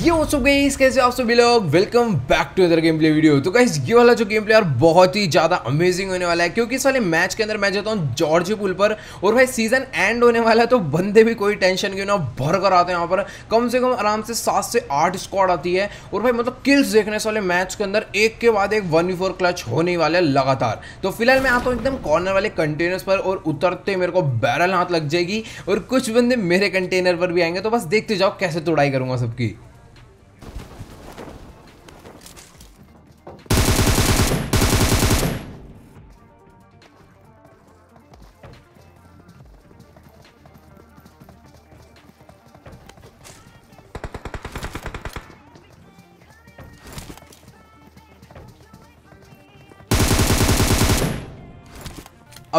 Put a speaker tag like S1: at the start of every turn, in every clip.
S1: ये हो सब गाइस कैसे आप सभी लोग? Welcome back to other game play video तो गाइस ये वाला जो गेम प्ले यार, बहुत ही ज़्यादा अमेजिंग होने वाला है, क्योंकि इस वाले मैच के अंदर मैं जाता हूँ जॉर्ज पुल पर, और भाई सीज़न एंड होने वाला है तो बंदे भी कोई टेंशन क्यों ना भर कर आते हैं यहाँ पर। कम से कम आराम से सात से आठ स्क्वाड आती है, और भाई मतलब किल्स देखने इस वाले मैच के अंदर एक के बाद एक वन फोर क्लच होने वाले हैं लगातार। तो फ़िलहाल मैं आता हूँ एकदम कॉर्नर वाले कंटेनर्स पर, और उतरते मेरे को बैरल हाथ लग जाएगी, और कुछ बंदे मेरे कंटेनर पर भी आएँगे तो बस देखते जाओ कैसे तोड़ाई करूँगा सबकी।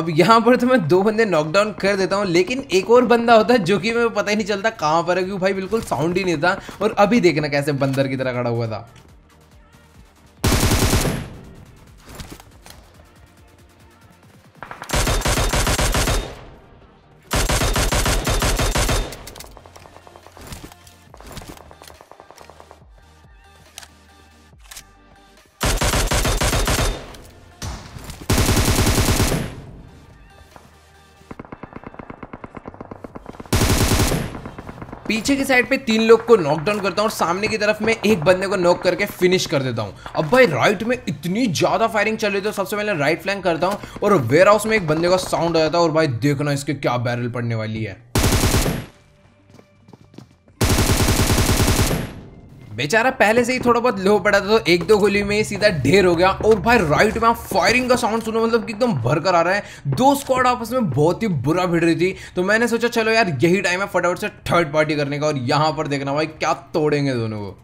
S1: अब यहाँ पर तो मैं दो बंदे नॉकडाउन कर देता हूँ, लेकिन एक और बंदा होता है जो कि मैं पता ही नहीं चलता कहाँ पर है, क्योंकि भाई बिल्कुल साउंड ही नहीं था। और अभी देखना कैसे बंदर की तरह खड़ा हुआ था। पीछे की साइड पे तीन लोग को नॉकडाउन करता हूँ और सामने की तरफ़ में एक बंदे को नॉक करके फिनिश कर देता हूँ। अब भाई राइट में इतनी ज़्यादा फायरिंग चल रही थी सबसे पहले राइट फ्लैंक करता हूँ और वेयर हाउस में एक बंदे का साउंड आ जाता है और भाई देखना इसके क्या बैरल पड़ने वाली है। बेचारा पहले से ही थोड़ा बहुत लो पड़ा था तो एक दो गोली में सीधा ढेर हो गया। और भाई राइट में फायरिंग का साउंड सुनो मतलब कि एकदम भरकर आ रहा है। दो स्क्वाड आपस में बहुत ही बुरा भिड़ रही थी। तो मैंने सोचा, चलो यार, यही टाइम है फटाफट से थर्ड पार्टी करने का और यहाँ पर देखना, भाई, क्या तोड़ेंगे दोनों को।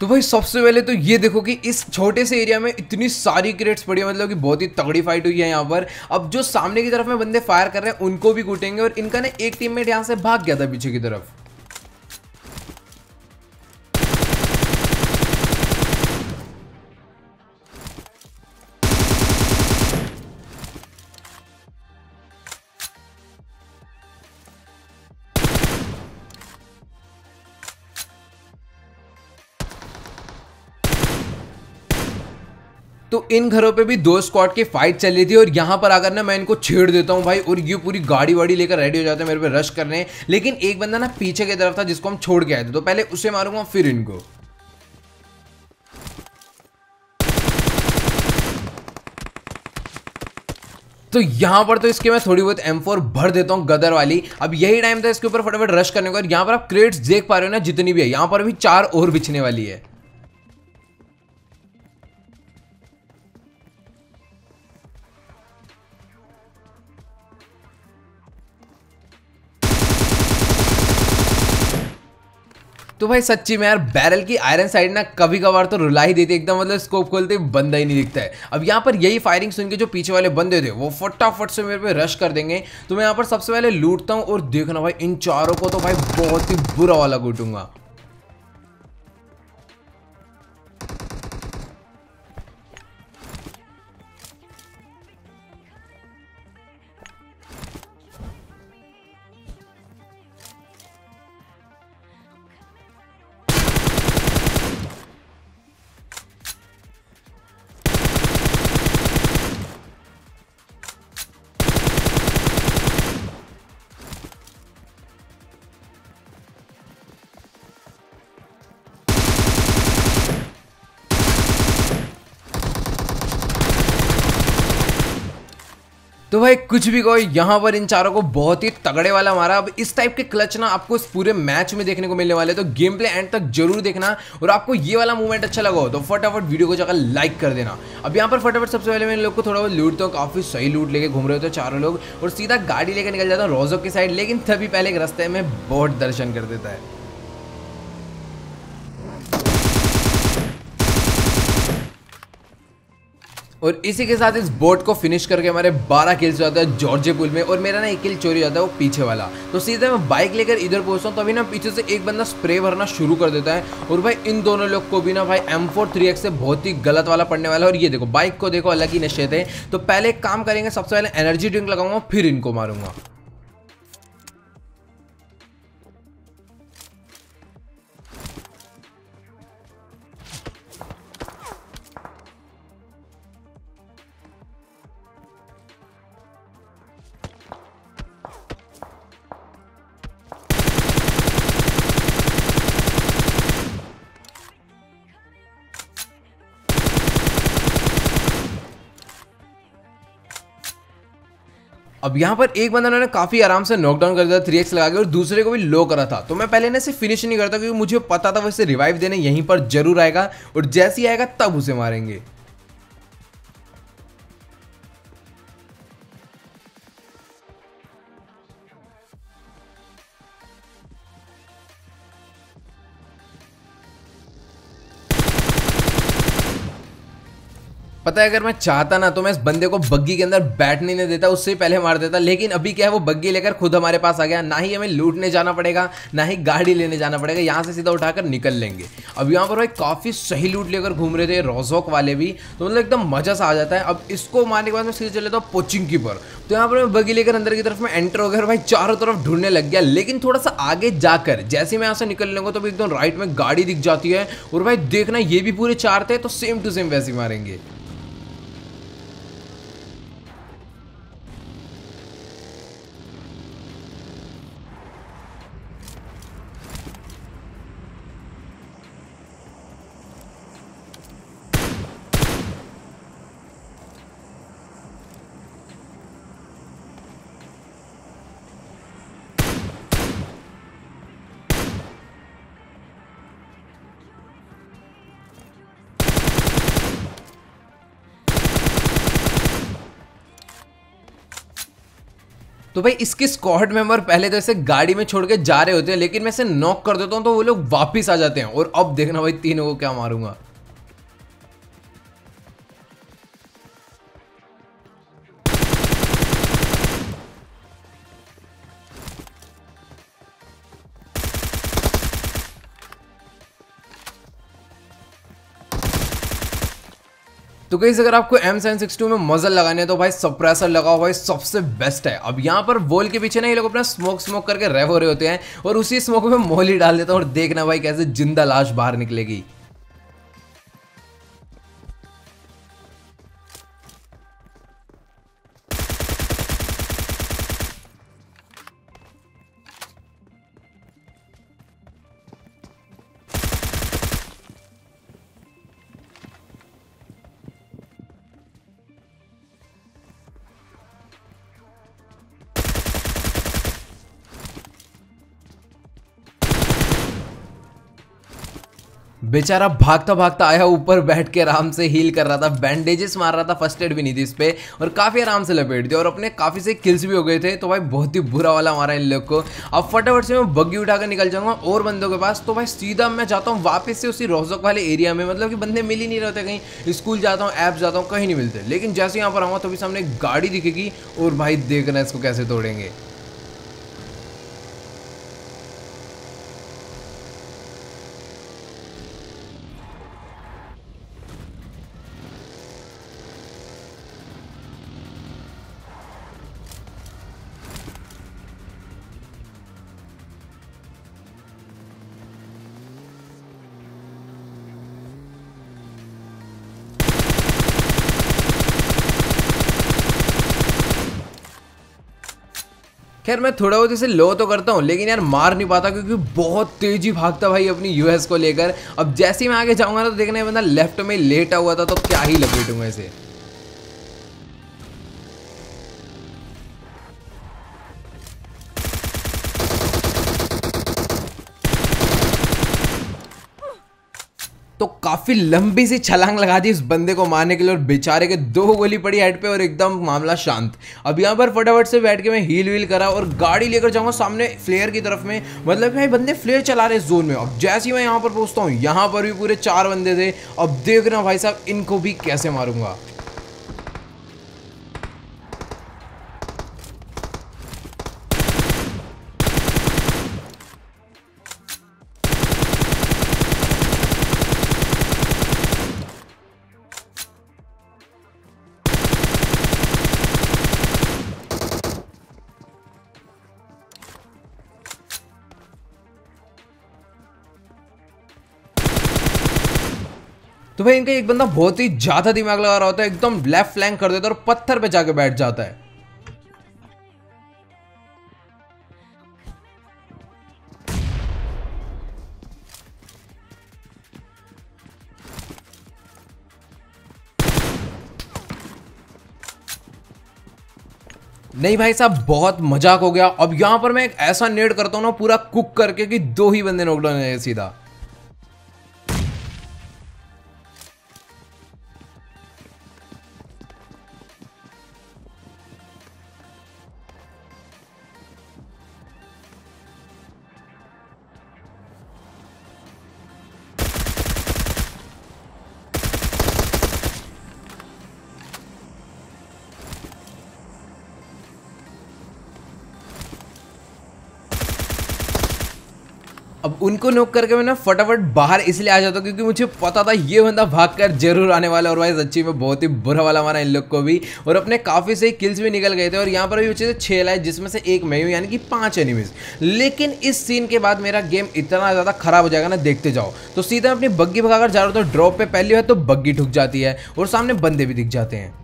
S1: तो भाई सबसे पहले तो ये देखो कि इस छोटे से एरिया में इतनी सारी क्रेट्स पड़ी है मतलब कि बहुत ही तगड़ी फाइट हुई है यहाँ पर। अब जो सामने की तरफ़ में बंदे फायर कर रहे हैं, उनको भी कूटेंगे और इनका ना एक टीममेट यहाँ से भाग गया था पीछे की तरफ़। तो इन घरों पे भी दो स्क्वाड की फाइट चल रही थी और यहाँ पर आकर ना मैं इनको छेड़ देता हूँ भाई और ये पूरी गाड़ी वाड़ी लेकर रेडी हो जाते हैं, मेरे पे रश करने। लेकिन एक बंदा ना पीछे की तरफ़ था जिसको हम छोड़ के आए थे तो पहले उसे मारूँगा फिर इनको। तो यहाँ पर तो इसके मैं थोड़ी बहुत M4 भर देता हूँ, गदर वाली। अब यही टाइम था इसके ऊपर फटाफट रश करने का और यहाँ पर आप क्रेट्स देख पा रहे हो ना जितनी भी है, यहाँ पर भी चार और बिछने वाली है। तो भाई सच्ची में यार बैरल की आयरन साइड ना कभी कभार तो रुला ही देती एकदम मतलब स्कोप खोलते बंदा ही नहीं दिखता है। अब यहाँ पर यही फायरिंग सुन के जो पीछे वाले बंदे थे, वो फटाफट से मेरे पे रश कर देंगे। तो मैं यहाँ पर सबसे पहले लूटता हूँ और देखना भाई, इन चारों को तो भाई बहुत ही बुरा वाला कूटूँगा तो भाई, कुछ भी कहो यहाँ पर इन चारों को बहुत ही तगड़े वाला मारा। अब इस टाइप के क्लच ना आपको इस पूरे मैच में देखने को मिलने वाले तो गेम प्ले एंड तक ज़रूर देखना और आपको ये वाला मूवमेंट अच्छा लगा हो तो फटाफट वीडियो को जाकर लाइक कर देना। अब यहाँ पर फटाफट सबसे पहले मैं लोग को थोड़ा बहुत लूटता हूँ काफ़ी सही लूट लेके घूम रहे होते चारों लोग और सीधा गाड़ी लेकर निकल जाता हूँ रोजो की साइड लेकिन तभी पहले एक रास्ते में बहुत दर्शन कर देता है। और इसी के साथ इस बोट को फिनिश करके हमारे 12 किल्स जाते है जॉर्जे पुल में और मेरा ना एक किल चोरी जाता है वो पीछे वाला। तो सीधे मैं बाइक लेकर इधर पहुँचता हूँ, तभी ना पीछे से एक बंदा स्प्रे भरना शुरू कर देता है। और भाई, इन दोनों लोग को भी ना भाई एम फोर थ्री एक्स से बहुत ही गलत वाला पड़ने वाला है। और ये देखो बाइक को देखो, अलग ही नशे थे। तो पहले एक काम करेंगे, सबसे पहले एनर्जी ड्रिंक लगाऊँगा, फिर इनको मारूँगा। अब यहाँ पर एक बंदा ने काफ़ी आराम से नॉकडाउन कर दिया थ्री एक्स लगा के, और दूसरे को भी लो करा था। तो मैं पहले इसे फिनिश नहीं करता, क्योंकि मुझे पता था वो इसे रिवाइव देने यहीं पर ज़रूर आएगा, और जैसे ही आएगा तब उसे मारेंगे। पता है, अगर मैं चाहता ना तो मैं इस बंदे को बग्गी के अंदर बैठने नहीं देता, उससे पहले मार देता। लेकिन अभी क्या है, वो बग्गी लेकर खुद हमारे पास आ गया। ना ही हमें लूटने जाना पड़ेगा, ना ही गाड़ी लेने जाना पड़ेगा, यहाँ से सीधा उठाकर निकल लेंगे। अब यहाँ पर भाई, काफ़ी सही लूट लेकर घूम रहे थे रोजोक वाले भी तो मतलब एकदम मज़ा सा आ जाता है। अब इसको मारने के बाद मैं सीधे चले लेता हूँ पोचिंग की पर तो यहाँ पर मैं बग्गी लेकर अंदर की तरफ़ में एंटर हो गया भाई, चारों तरफ़ ढूँढने लग गया। लेकिन थोड़ा सा आगे जाकर, जैसे मैं यहाँ से निकल लूँगा तो एकदम राइट में गाड़ी दिख जाती है। और भाई, देखना, ये भी पूरे चार थे तो सेम टू सेम वैसे मारेंगे। तो भाई इसके स्क्वाड मेंबर पहले तो ऐसे गाड़ी में छोड़ के जा रहे होते हैं, लेकिन मैं इसे नॉक कर देता हूँ तो वो लोग वापस आ जाते हैं। और अब देखना भाई तीनों को क्या मारूँगा। तो कहीं अगर आपको एम सेवन सिक्स टू में मजल लगाने है तो भाई सप्रेसर लगाओ भाई सबसे बेस्ट है। अब यहाँ पर वॉल के पीछे ना ये लोग अपना स्मोक स्मोक करके रेव हो रहे होते हैं और उसी स्मोक में मोली डाल देता हूँ और देखना भाई कैसे ज़िंदा लाश बाहर निकलेगी। बेचारा भागता भागता आया ऊपर बैठ के आराम से हील कर रहा था बैंडेजेस मार रहा था फ़र्स्ट एड भी नहीं थी इस पर और काफ़ी आराम से लपेट दिया और अपने काफ़ी से किल्स भी हो गए थे। तो भाई बहुत ही बुरा वाला मारा इन लोग को। अब फटाफट से मैं बग्गी उठाकर निकल जाऊँगा और बंदों के पास। तो भाई सीधा मैं जाता हूँ वापस से उसी रोजक वाले एरिया में मतलब कि बंदे मिल ही नहीं रहते कहीं। स्कूल जाता हूँ ऐप जाता हूँ, कहीं नहीं मिलते। लेकिन जैसे यहाँ पर आऊँगा भी सामने गाड़ी दिखेगी और भाई देखना इसको कैसे तोड़ेंगे। खैर, मैं थोड़ा बहुत इसे लो तो करता हूँ, लेकिन यार मार नहीं पाता क्योंकि बहुत तेज़ी भागता भाई अपनी यूएस को लेकर। अब जैसे ही मैं आगे जाऊँगा ना तो देखने बंदा लेफ़्ट में लेटा हुआ था तो क्या ही लपेटूँगा इसे। तो काफ़ी लंबी सी छलांग लगा दी इस बंदे को मारने के लिए और बेचारे के दो गोली पड़ी हेड पे और एकदम मामला शांत। अब यहाँ पर फटाफट से बैठ के मैं हील वील करा और गाड़ी लेकर जाऊँगा सामने फ्लेयर की तरफ़ में। मतलब भाई, बंदे फ्लेयर चला रहे जोन में। अब जैसे ही मैं यहाँ पर पहुँचता हूँ, यहाँ पर भी पूरे चार बंदे थे। अब देख देखना भाई साहब, इनको भी कैसे मारूँगा? तो भाई इनका एक बंदा बहुत ही ज़्यादा दिमाग लगा रहा होता है, एकदम लेफ़्ट फ्लैंक कर देता है और पत्थर पे जाके बैठ जाता है। नहीं भाई साहब, बहुत मज़ाक हो गया। अब यहाँ पर मैं एक ऐसा नेड करता हूँ ना, पूरा कुक करके कि दो ही बंदे नॉकडाउन सीधा। उनको नोक करके मैं ना फटाफट बाहर इसलिए आ जाता क्योंकि मुझे पता था ये बंदा भागकर ज़रूर आने वाला और वाइज अच्छी में बहुत ही बुरा वाला मारा इन लोग को भी। और अपने काफ़ी सही किल्स भी निकल गए थे और यहाँ पर भी बचे थे छः लाइट जिसमें से एक मैं हूँ, यानी कि पाँच एनिमीज लेकिन इस सीन के बाद मेरा गेम इतना ज़्यादा खराब हो जाएगा ना, देखते जाओ। तो सीधा अपनी बग्गी भगाकर जा रहा हूँ तो ड्रॉप पे पहली बार तो बग्गी ठुक जाती है और सामने बंदे भी दिख जाते हैं।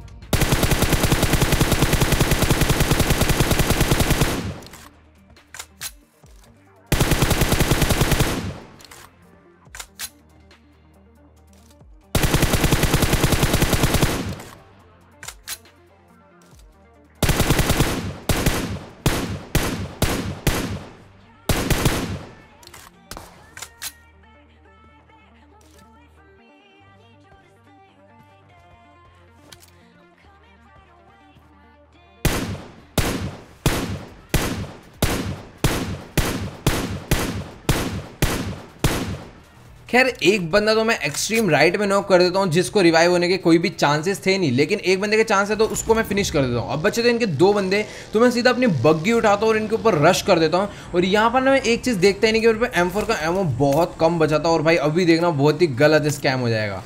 S1: खैर, एक बंदा तो मैं एक्सट्रीम राइट में नॉक कर देता हूँ, जिसको रिवाइव होने के कोई भी चांसेस थे नहीं। लेकिन एक बंदे के चांस है तो उसको मैं फिनिश कर देता हूँ। अब बचे तो इनके दो बंदे तो मैं सीधा अपनी बग्गी उठाता हूँ और इनके ऊपर रश कर देता हूँ। और यहाँ पर ना मैं एक चीज़ देखता ही नहीं कि मेरे पे एम का एमओ बहुत कम बचाता और भाई अभी देखना बहुत ही गलत स्कैम हो जाएगा।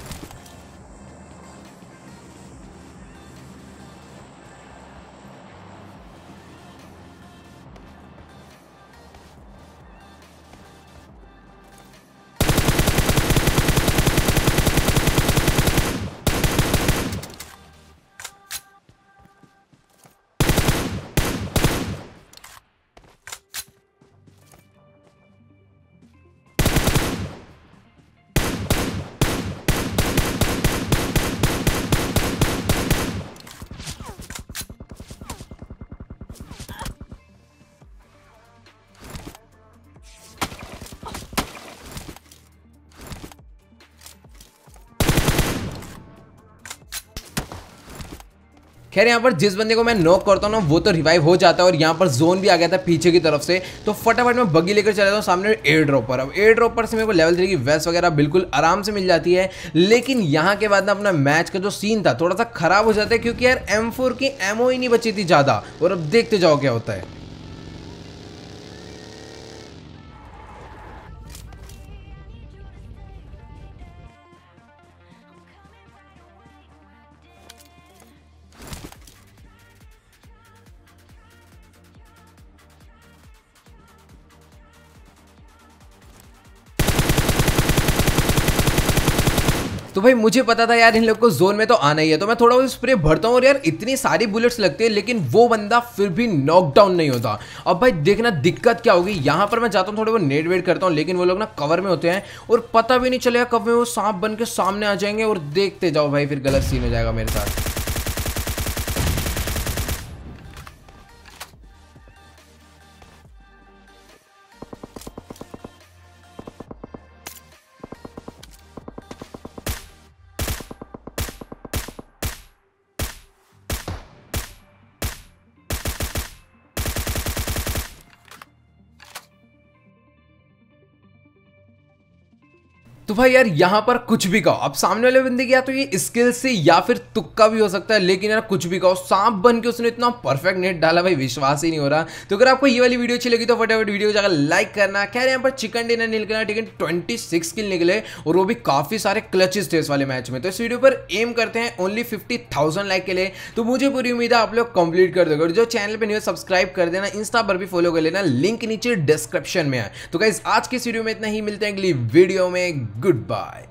S1: खैर, यहाँ पर जिस बंदे को मैं नॉक करता हूँ ना, वो तो रिवाइव हो जाता है और यहाँ पर जोन भी आ गया था पीछे की तरफ़ से। तो फटाफट मैं बगी लेकर चला जाता हूँ, सामने एयर ड्रॉपर अब एयर ड्रॉपर से मेरे को लेवल थ्री की वेस्ट वगैरह बिल्कुल आराम से मिल जाती है। लेकिन यहाँ के बाद ना अपना मैच का जो सीन था, थोड़ा सा खराब हो जाता है क्योंकि यार एम की एमओ ही नहीं बची थी ज़्यादा। और अब देखते जाओ क्या होता है। तो भाई मुझे पता था यार इन लोग को जोन में तो आना ही है। तो मैं थोड़ा बहुत स्प्रे भरता हूँ और यार इतनी सारी बुलेट्स लगती है, लेकिन वो बंदा फिर भी नॉकडाउन नहीं होता। अब भाई देखना दिक्कत क्या होगी। यहाँ पर मैं जाता हूँ, थोड़े बहुत नेट वेट करता हूँ, लेकिन वो लोग ना कवर में होते हैं और पता भी नहीं चलेगा कब में वो सांप बन के सामने आ जाएँगे और देखते जाओ भाई फिर गलत सीन हो जाएगा मेरे साथ। भाई यार, यहाँ पर कुछ भी कहो। अब सामने वाले बंदे की या तो ये स्किल से या फिर तुक्का भी हो सकता है, लेकिन यार कुछ भी कहो। सांप बन के उसने इतना परफेक्ट नेट डाला, भाई विश्वास ही नहीं हो रहा। तो अगर आपको ये वाली वीडियो अच्छी लगी तो फटाफट वीडियो जाकर लाइक करना। क्या यहाँ पर चिकन डिनर निकलना ठीक है ट्वेंटी सिक्स किल निकले, और वो भी काफ़ी सारे क्लचेस थे इस वाले मैच में। तो इस वीडियो पर एम करते हैं ओनली फिफ्टी लाइक के लिए। तो मुझे पूरी उम्मीद है आप लोग कंप्लीट कर दोगे। और जो चैनल पर नहीं सब्सक्राइब कर देना। इंस्टा पर भी फॉलो कर लेना। लिंक नीचे डिस्क्रिप्शन में है। तो गाइज़ आज की वीडियो में इतना ही। मिलते हैं अगली वीडियो में। Goodbye.